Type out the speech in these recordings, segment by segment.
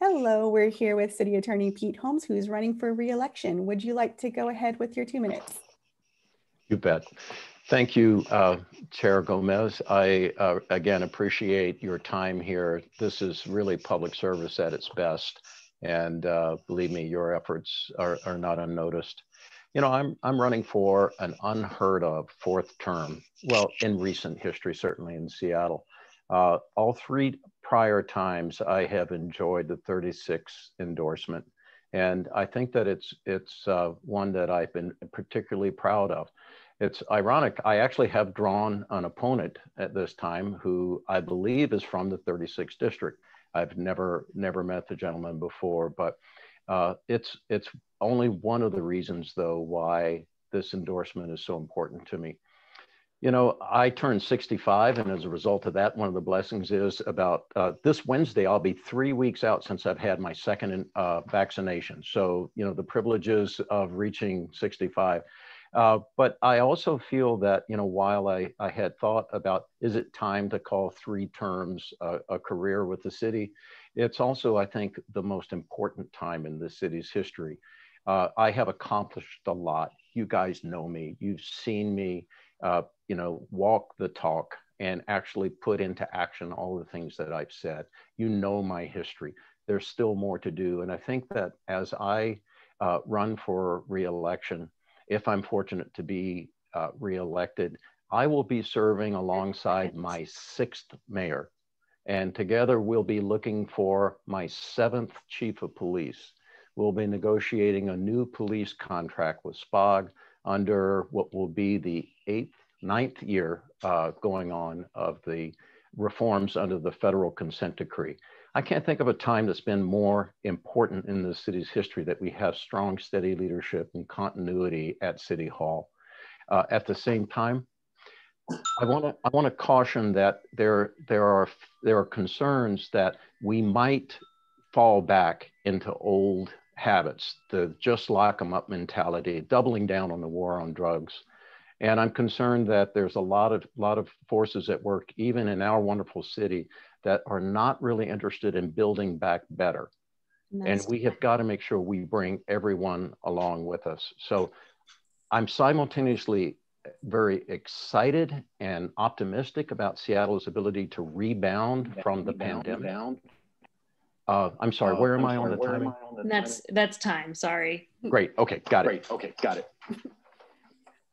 Hello, we're here with City Attorney Pete Holmes, who's running for re-election. Would you like to go ahead with your two minutes? You bet. Thank you, uh, Chair Gomez. I, uh, again, appreciate your time here. This is really public service at its best. And uh, believe me, your efforts are, are not unnoticed. You know, I'm, I'm running for an unheard of fourth term, well, in recent history, certainly in Seattle. Uh, all three prior times I have enjoyed the 36 endorsement. And I think that it's, it's uh, one that I've been particularly proud of. It's ironic, I actually have drawn an opponent at this time who I believe is from the 36th district. I've never, never met the gentleman before, but uh, it's, it's only one of the reasons though why this endorsement is so important to me. You know, I turned 65, and as a result of that, one of the blessings is about uh, this Wednesday, I'll be three weeks out since I've had my second uh, vaccination. So, you know, the privileges of reaching 65. Uh, but I also feel that, you know, while I, I had thought about is it time to call three terms a career with the city, it's also, I think, the most important time in the city's history. Uh, I have accomplished a lot. You guys know me. You've seen me uh, you know, walk the talk and actually put into action all the things that I've said. You know my history. There's still more to do. And I think that as I uh, run for reelection, if I'm fortunate to be uh, reelected, I will be serving alongside my sixth mayor. And together we'll be looking for my seventh chief of police. We'll be negotiating a new police contract with SPOG under what will be the eighth, ninth year uh, going on of the reforms under the federal consent decree. I can't think of a time that's been more important in the city's history that we have strong, steady leadership and continuity at City Hall. Uh, at the same time, I want to I want to caution that there there are there are concerns that we might fall back into old habits, the just lock them up mentality, doubling down on the war on drugs. And I'm concerned that there's a lot of lot of forces at work, even in our wonderful city, that are not really interested in building back better. And, and we have got to make sure we bring everyone along with us. So I'm simultaneously very excited and optimistic about Seattle's ability to rebound from the rebound, pandemic. Rebound uh, I'm sorry, uh, where am I'm I sorry, on the timing? That's that's time. Sorry. Great. Okay, got it. Great. Okay, got it.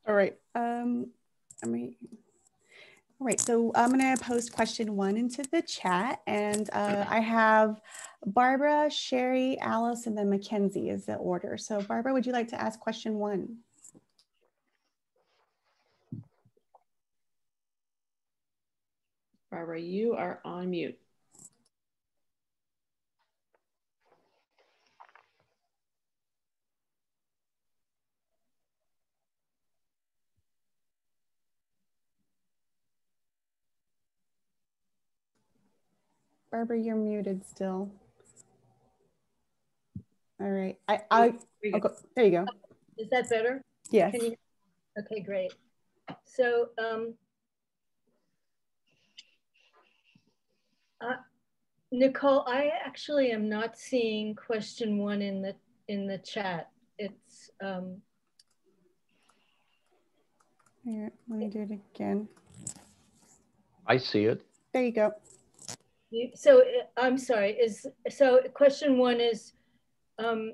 All right. Um, I mean, all right. So I'm going to post question one into the chat, and uh, I have Barbara, Sherry, Alice, and then Mackenzie is the order. So Barbara, would you like to ask question one? Barbara, you are on mute. Barbara, you're muted still. All right. I, I, go, there you go. Is that better? Yes. You, okay, great. So, um, uh, Nicole, I actually am not seeing question one in the in the chat. It's um, here. Let me do it again. I see it. There you go. So uh, I'm sorry, is so question one is, um,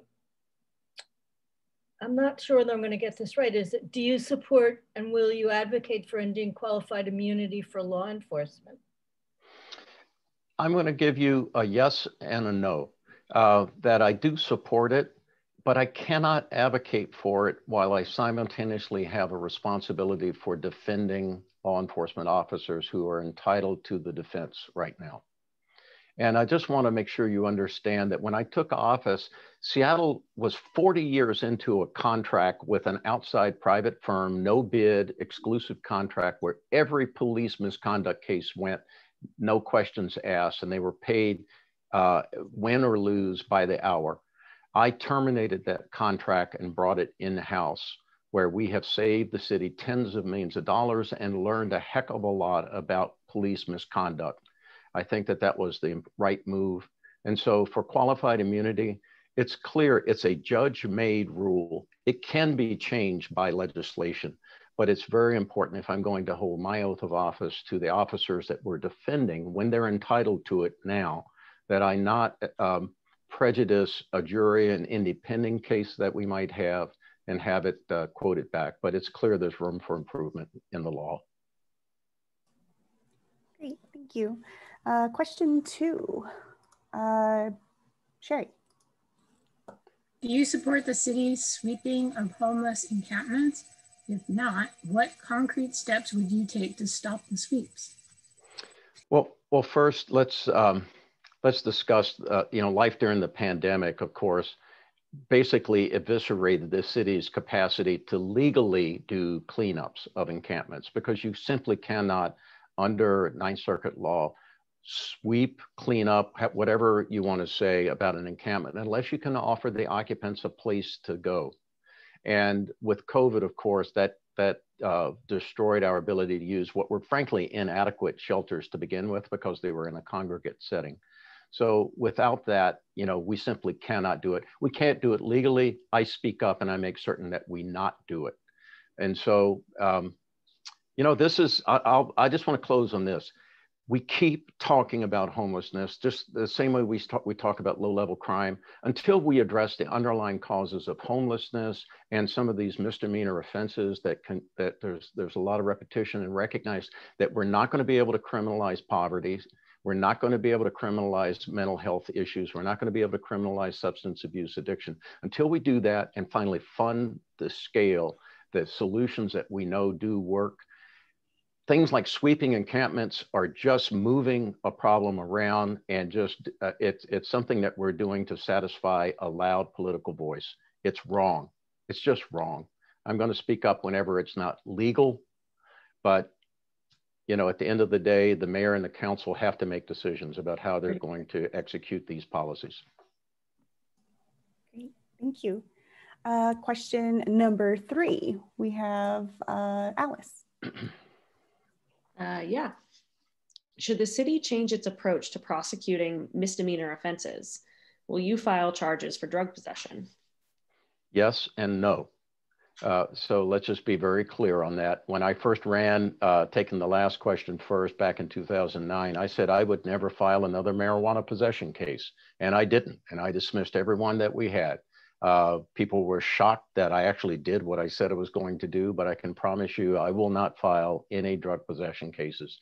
I'm not sure that I'm going to get this right. Is it, do you support and will you advocate for ending qualified immunity for law enforcement? I'm going to give you a yes and a no. Uh, that I do support it, but I cannot advocate for it while I simultaneously have a responsibility for defending law enforcement officers who are entitled to the defense right now. And I just want to make sure you understand that when I took office, Seattle was 40 years into a contract with an outside private firm, no bid, exclusive contract, where every police misconduct case went, no questions asked, and they were paid uh, win or lose by the hour. I terminated that contract and brought it in house, where we have saved the city tens of millions of dollars and learned a heck of a lot about police misconduct. I think that that was the right move. And so for qualified immunity, it's clear it's a judge made rule. It can be changed by legislation, but it's very important if I'm going to hold my oath of office to the officers that we're defending when they're entitled to it now, that I not um, prejudice a jury an independent case that we might have and have it uh, quoted back. But it's clear there's room for improvement in the law. Great, thank you. Uh, question two, uh, Sherry. Do you support the city's sweeping of homeless encampments? If not, what concrete steps would you take to stop the sweeps? Well, well, first let's um, let's discuss uh, you know life during the pandemic. Of course, basically eviscerated the city's capacity to legally do cleanups of encampments because you simply cannot, under Ninth Circuit law, sweep, clean up, whatever you want to say about an encampment, unless you can offer the occupants a place to go. And with COVID, of course, that that uh, destroyed our ability to use what were frankly inadequate shelters to begin with because they were in a congregate setting. So without that, you know, we simply cannot do it. We can't do it legally. I speak up and I make certain that we not do it. And so, um, you know, this is, I, I'll, I just want to close on this. We keep talking about homelessness, just the same way we talk, we talk about low level crime, until we address the underlying causes of homelessness and some of these misdemeanor offenses that can, that there's, there's a lot of repetition and recognize that we're not going to be able to criminalize poverty we're not going to be able to criminalize mental health issues. We're not going to be able to criminalize substance abuse addiction. Until we do that and finally fund the scale, the solutions that we know do work, things like sweeping encampments are just moving a problem around and just uh, it's, it's something that we're doing to satisfy a loud political voice. It's wrong. It's just wrong. I'm going to speak up whenever it's not legal, but you know, at the end of the day, the mayor and the council have to make decisions about how they're going to execute these policies. Great, thank you. Uh, question number three, we have uh, Alice. Uh, yeah. Should the city change its approach to prosecuting misdemeanor offenses? Will you file charges for drug possession? Yes and no. Uh, so let's just be very clear on that. When I first ran, uh, taking the last question first back in 2009, I said I would never file another marijuana possession case. And I didn't. And I dismissed everyone that we had. Uh, people were shocked that I actually did what I said I was going to do, but I can promise you I will not file any drug possession cases.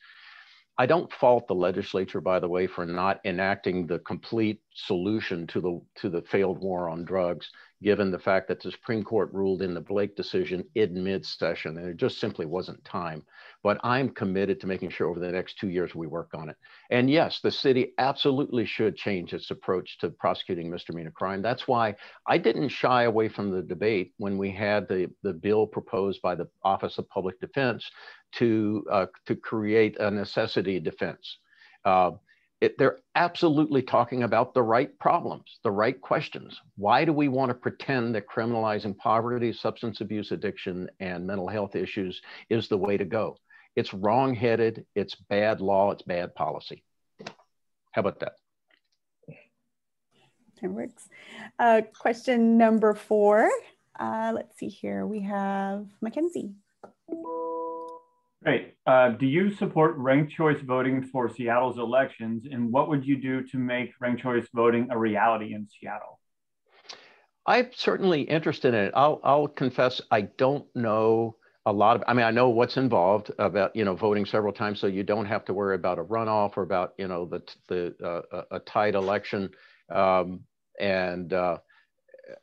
I don't fault the legislature, by the way, for not enacting the complete solution to the to the failed war on drugs given the fact that the Supreme Court ruled in the Blake decision in mid-session, and it just simply wasn't time. But I'm committed to making sure over the next two years we work on it. And yes, the city absolutely should change its approach to prosecuting misdemeanor crime. That's why I didn't shy away from the debate when we had the, the bill proposed by the Office of Public Defense to, uh, to create a necessity defense. Uh, it, they're absolutely talking about the right problems, the right questions. Why do we want to pretend that criminalizing poverty, substance abuse addiction, and mental health issues is the way to go? It's wrongheaded, it's bad law, it's bad policy. How about that? It works. Uh, question number four. Uh, let's see here. We have Mackenzie. Great. Uh, do you support ranked choice voting for Seattle's elections? And what would you do to make ranked choice voting a reality in Seattle? I'm certainly interested in it. I'll, I'll confess, I don't know a lot of, I mean, I know what's involved about, you know, voting several times so you don't have to worry about a runoff or about, you know, the, the uh, a tight election. Um, and, uh,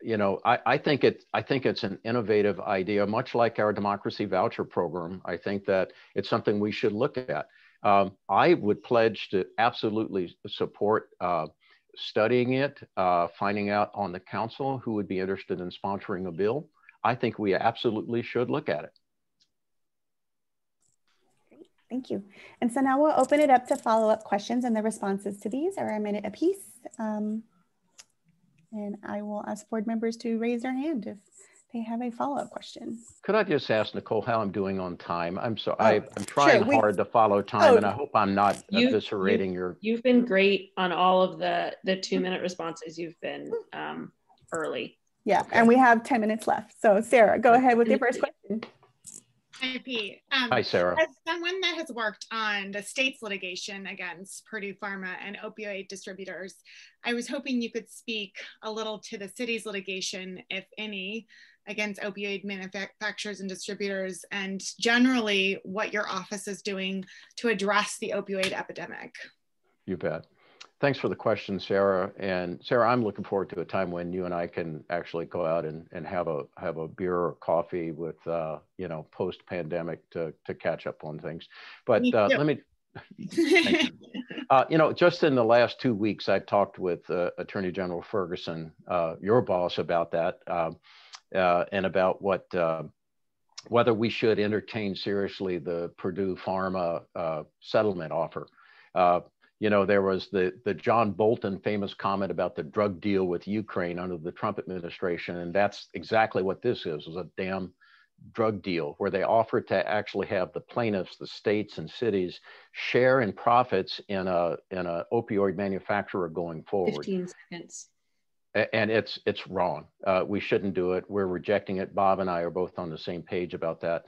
you know, I, I think it I think it's an innovative idea, much like our democracy voucher program. I think that it's something we should look at. Um, I would pledge to absolutely support uh, studying it, uh, finding out on the council who would be interested in sponsoring a bill. I think we absolutely should look at it. Great, thank you. And so now we'll open it up to follow-up questions and the responses to these are a minute apiece. Um, and I will ask board members to raise their hand if they have a follow-up question. Could I just ask Nicole how I'm doing on time? I'm so Oh, I, I'm trying sure, hard to follow time, Oh. and I hope I'm not You- eviscerating your. You've been great on all of the the two minute responses. You've been um, early. Yeah, and we have 10 minutes left. So Sarah, go ahead with your first question. Hi, Um, Hi, Sarah. As someone that has worked on the state's litigation against Purdue Pharma and opioid distributors, I was hoping you could speak a little to the city's litigation, if any, against opioid manufacturers and distributors, and generally what your office is doing to address the opioid epidemic. You bet. Thanks for the question, Sarah. And Sarah, I'm looking forward to a time when you and I can actually go out and, and have a have a beer or coffee with uh, you know post pandemic to to catch up on things. But Me uh, let me Uh, you know, just in the last two weeks, I've talked with uh, Attorney General Ferguson, uh, your boss, about that, um, uh, and about what uh, whether we should entertain seriously the Purdue Pharma uh, settlement offer. Uh, you know, there was the the John Bolton famous comment about the drug deal with Ukraine under the Trump administration, and that's exactly what this is: is a damn drug deal where they offered to actually have the plaintiffs, the states and cities, share in profits in a in a opioid manufacturer going forward. 15 seconds. And it's it's wrong. Uh, we shouldn't do it. We're rejecting it. Bob and I are both on the same page about that.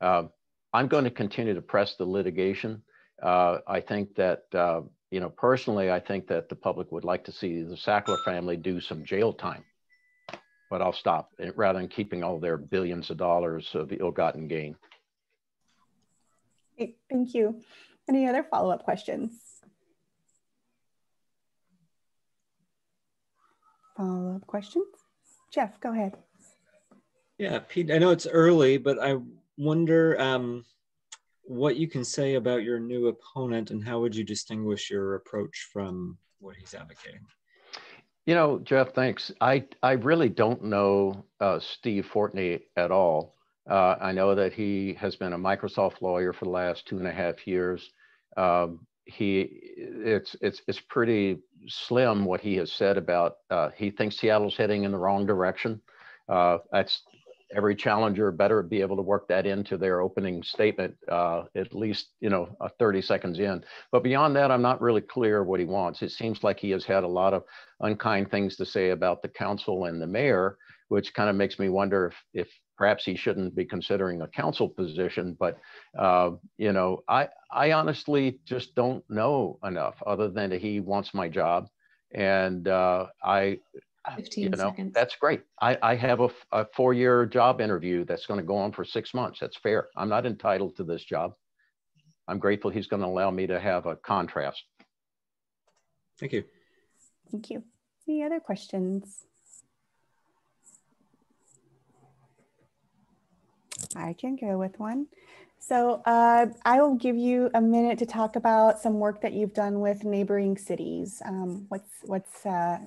Um, I'm going to continue to press the litigation. Uh, I think that uh, you know personally, I think that the public would like to see the Sackler family do some jail time. But I'll stop eh, rather than keeping all their billions of dollars of ill-gotten gain. Great, Thank you. Any other follow-up questions? Follow-up questions? Jeff, go ahead. Yeah, Pete, I know it's early, but I wonder um, what you can say about your new opponent and how would you distinguish your approach from what he's advocating? You know, Jeff, thanks. I, I really don't know uh, Steve Fortney at all. Uh, I know that he has been a Microsoft lawyer for the last two and a half years. Um, he, it's, it's, it's pretty slim what he has said about, uh, he thinks Seattle's heading in the wrong direction. Uh, that's every challenger better be able to work that into their opening statement, uh, at least, you know, uh, 30 seconds in. But beyond that, I'm not really clear what he wants. It seems like he has had a lot of unkind things to say about the council and the mayor, which kind of makes me wonder if, if perhaps he shouldn't be considering a council position. But uh, you know, I I honestly just don't know enough, other than that he wants my job, and uh, I. 15 you know, seconds. that's great. I, I have a, a four-year job interview that's going to go on for six months. That's fair. I'm not entitled to this job. I'm grateful he's going to allow me to have a contrast. Thank you. Thank you. Any other questions? I can go with one. So uh, I will give you a minute to talk about some work that you've done with neighboring cities. Um, what's what's uh,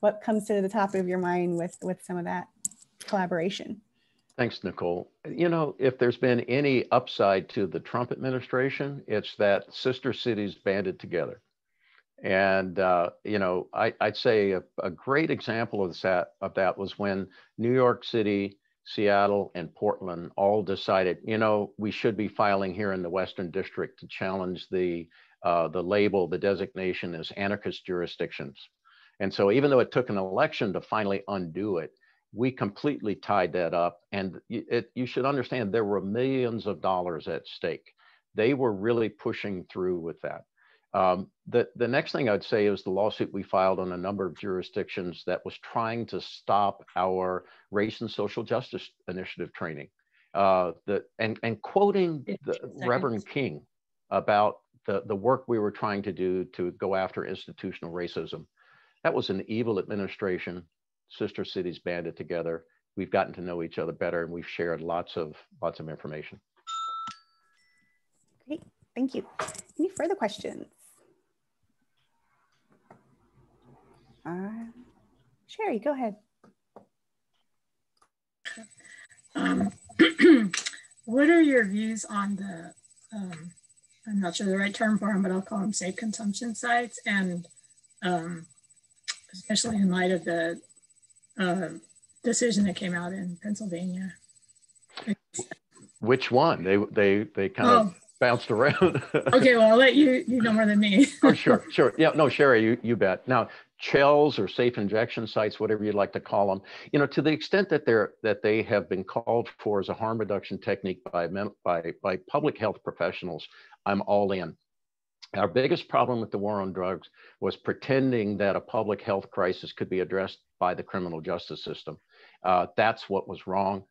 what comes to the top of your mind with with some of that collaboration? Thanks, Nicole. You know, if there's been any upside to the Trump administration, it's that sister cities banded together. And, uh, you know, I, would say a, a, great example of that, of that was when New York City, Seattle, and Portland all decided, you know, we should be filing here in the Western District to challenge the, uh, the label, the designation as anarchist jurisdictions. And so even though it took an election to finally undo it, we completely tied that up. And it, you should understand there were millions of dollars at stake. They were really pushing through with that. Um, the, the next thing I'd say is the lawsuit we filed on a number of jurisdictions that was trying to stop our race and social justice initiative training. Uh, the, and, and quoting the Reverend King about the, the work we were trying to do to go after institutional racism. That was an evil administration sister cities banded together. We've gotten to know each other better and we've shared lots of lots of information. Great, thank you. Any further questions? Uh, Sherry, go ahead. Um, what are your views on the, um, I'm not sure the right term for them, but I'll call them safe consumption sites and um, especially in light of the uh, decision that came out in Pennsylvania. Which one? They they they kind of Oh, bounced around. okay, well, I'll let you, you know more than me. oh, sure, sure. Yeah, no, Sherry, you, you bet. Now, CHELs or safe injection sites, whatever you'd like to call them, you know, to the extent that they're that they have been called for as a harm reduction technique by by by public health professionals, I'm all in. Our biggest problem with the war on drugs was pretending that a public health crisis could be addressed by the criminal justice system. Uh, that's what was wrong.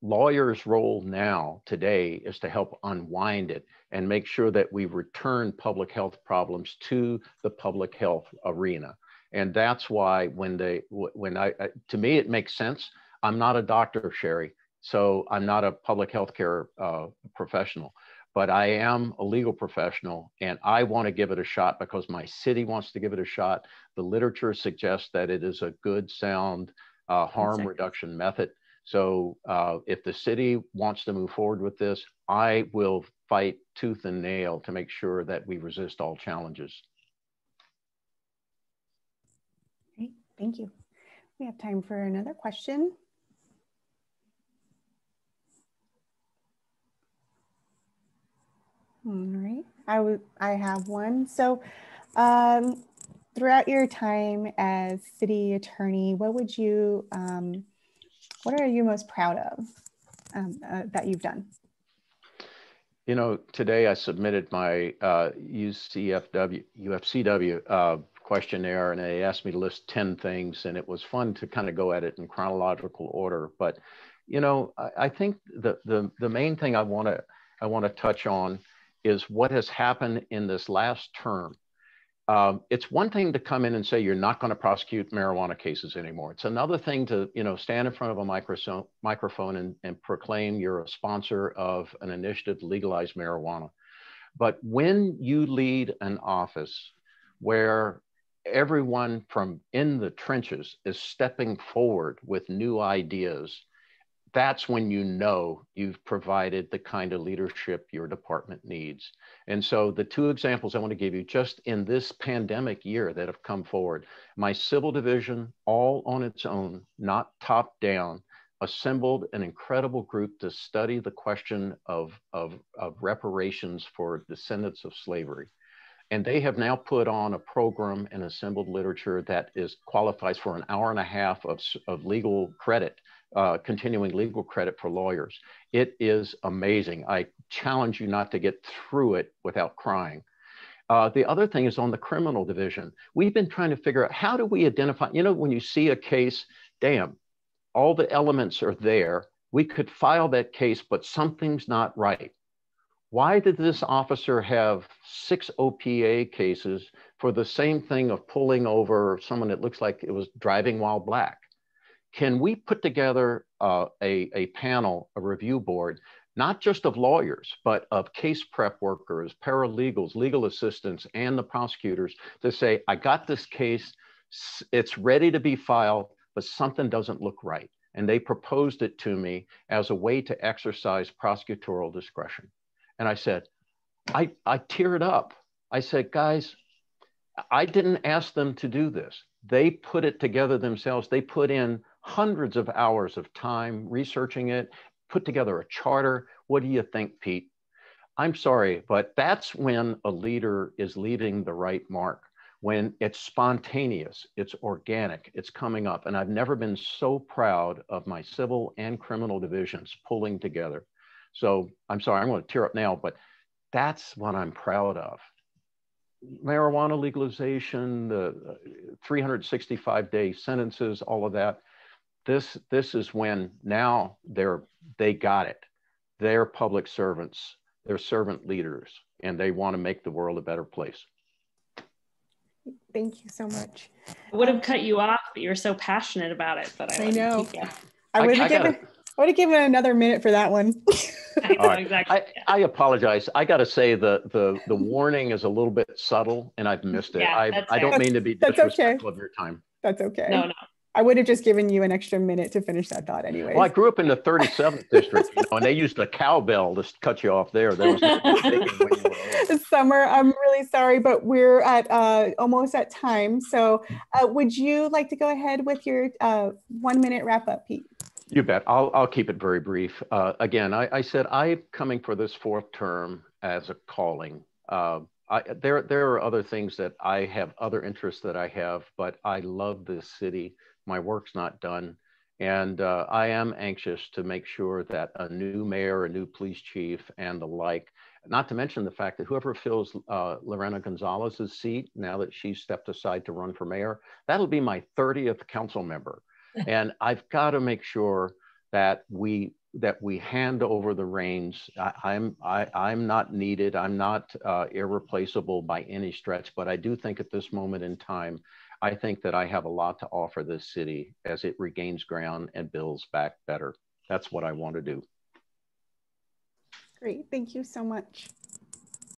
Lawyers' role now, today, is to help unwind it and make sure that we return public health problems to the public health arena. And that's why when they, when I, to me, it makes sense. I'm not a doctor, Sherry, so I'm not a public health care uh, professional but I am a legal professional and I want to give it a shot because my city wants to give it a shot. The literature suggests that it is a good, sound uh, harm Exactly. reduction method. So uh, if the city wants to move forward with this, I will fight tooth and nail to make sure that we resist all challenges. Great, thank you. We have time for another question. All right, I would, I have one. So, um, throughout your time as city attorney, what would you, um, what are you most proud of um, uh, that you've done? You know, today I submitted my uh, UCFW, UFCW uh, questionnaire and they asked me to list 10 things and it was fun to kind of go at it in chronological order. But, you know, I, I think the, the, the main thing I want to I want to touch on is what has happened in this last term. Um, it's one thing to come in and say you're not going to prosecute marijuana cases anymore. It's another thing to you know stand in front of a microphone, and, and proclaim you're a sponsor of an initiative to legalize marijuana. But when you lead an office where everyone from in the trenches is stepping forward with new ideas, that's when you know you've provided the kind of leadership your department needs. And so the two examples I want to give you just in this pandemic year that have come forward, my civil division, all on its own, not top down, assembled an incredible group to study the question of, of, of reparations for descendants of slavery. And they have now put on a program and assembled literature that is qualifies for an hour and a half of, of legal credit uh, continuing legal credit for lawyers. It is amazing. I challenge you not to get through it without crying. Uh, the other thing is on the criminal division. We've been trying to figure out how do we identify, you know, when you see a case, damn, all the elements are there. We could file that case, but something's not right. Why did this officer have six OPA cases for the same thing of pulling over someone that looks like it was driving while black? Can we put together uh, a, a panel, a review board, not just of lawyers, but of case prep workers, paralegals, legal assistants, and the prosecutors to say, I got this case, it's ready to be filed, but something doesn't look right. And they proposed it to me as a way to exercise prosecutorial discretion. And I said, I, I teared up. I said, guys, I didn't ask them to do this. They put it together themselves. They put in hundreds of hours of time researching it, put together a charter. What do you think, Pete? I'm sorry, but that's when a leader is leaving the right mark, when it's spontaneous, it's organic, it's coming up. And I've never been so proud of my civil and criminal divisions pulling together. So I'm sorry, I'm going to tear up now, but that's what I'm proud of. Marijuana legalization, the uh, 365 day sentences, all of that this this is when now they're they got it they're public servants they're servant leaders and they want to make the world a better place thank you so much I would have cut you off but you're so passionate about it that i, I know. i would have given I would have given another minute for that one. I know, All right. exactly I, I apologize. I got to say the, the the warning is a little bit subtle, and I've missed it. Yeah, I that's I don't mean to be That's okay. disrespectful of your time. That's okay. no no I would have just given you an extra minute to finish that thought anyway. Well, I grew up in the 37th district, you know, and they used a cowbell to cut you off there. there was Summer, I'm really sorry, but we're at uh, almost at time. So uh, would you like to go ahead with your uh, one minute wrap up, Pete? You bet. I'll, I'll keep it very brief. Uh, again, I, I, said I'm coming for this fourth term as a calling. Uh, I, there, there are other things that I have, other interests that I have, but I love this city. My work's not done. And uh, I am anxious to make sure that a new mayor, a new police chief, and the like, not to mention the fact that whoever fills uh, Lorena Gonzalez's seat, now that she's stepped aside to run for mayor, that'll be my 30th council member. and I've got to make sure that we that we hand over the reins. I, am I, I'm not needed. I'm not uh, irreplaceable by any stretch, but I do think at this moment in time, I think that I have a lot to offer this city as it regains ground and builds back better. That's what I want to do. Great. Thank you so much.